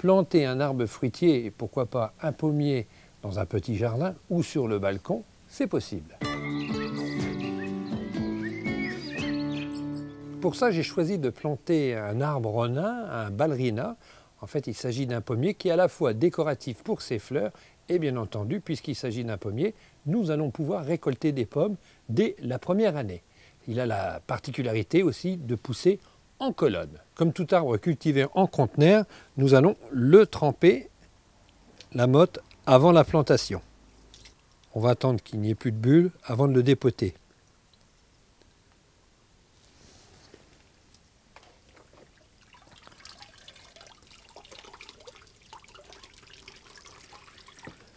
planter un arbre fruitier et pourquoi pas un pommier dans un petit jardin ou sur le balcon, c'est possible. Pour ça, j'ai choisi de planter un arbre renin, un ballerina. En fait, il s'agit d'un pommier qui est à la fois décoratif pour ses fleurs et bien entendu, puisqu'il s'agit d'un pommier, nous allons pouvoir récolter des pommes dès la première année. Il a la particularité aussi de pousser en colonne. Comme tout arbre cultivé en conteneur, nous allons le tremper, la motte, avant la plantation. On va attendre qu'il n'y ait plus de bulles avant de le dépoter.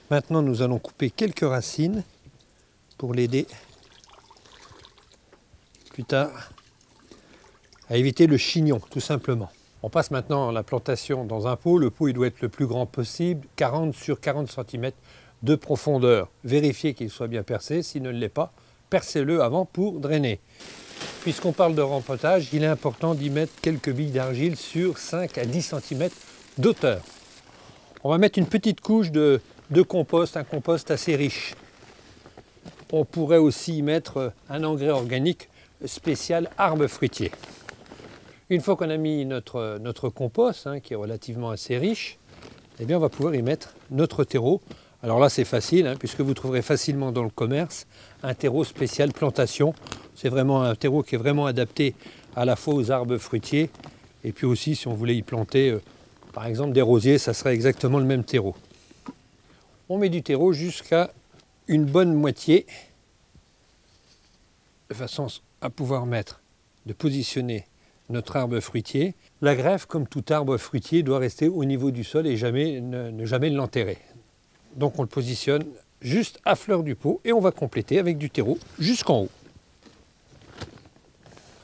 Maintenant, nous allons couper quelques racines pour l'aider plus tard à éviter le chignon, tout simplement. On passe maintenant à la plantation dans un pot. Le pot il doit être le plus grand possible, 40 sur 40 cm de profondeur. Vérifiez qu'il soit bien percé. S'il ne l'est pas, percez-le avant pour drainer. Puisqu'on parle de rempotage, il est important d'y mettre quelques billes d'argile sur 5 à 10 cm d'auteur. On va mettre une petite couche de, de compost, un compost assez riche. On pourrait aussi y mettre un engrais organique spécial arbre fruitier. Une fois qu'on a mis notre, notre compost, hein, qui est relativement assez riche, eh bien on va pouvoir y mettre notre terreau. Alors là c'est facile, hein, puisque vous trouverez facilement dans le commerce un terreau spécial plantation. C'est vraiment un terreau qui est vraiment adapté à la fois aux arbres fruitiers, et puis aussi si on voulait y planter euh, par exemple des rosiers, ça serait exactement le même terreau. On met du terreau jusqu'à une bonne moitié, de façon à pouvoir mettre, de positionner notre arbre fruitier. La greffe, comme tout arbre fruitier, doit rester au niveau du sol et jamais, ne, jamais l'enterrer. Donc on le positionne juste à fleur du pot et on va compléter avec du terreau jusqu'en haut.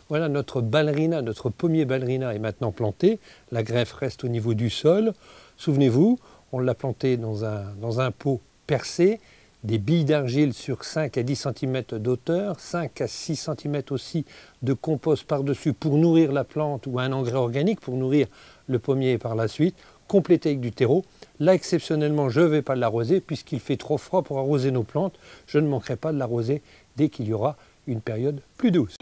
Voilà, notre ballerina, notre pommier ballerina est maintenant planté. La greffe reste au niveau du sol. Souvenez-vous, on l'a planté dans un, dans un pot percé des billes d'argile sur 5 à 10 cm d'auteur, 5 à 6 cm aussi de compost par-dessus pour nourrir la plante ou un engrais organique pour nourrir le pommier par la suite, complété avec du terreau. Là, exceptionnellement, je ne vais pas l'arroser puisqu'il fait trop froid pour arroser nos plantes. Je ne manquerai pas de l'arroser dès qu'il y aura une période plus douce.